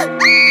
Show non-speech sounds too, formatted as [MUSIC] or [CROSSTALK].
Ah! [LAUGHS]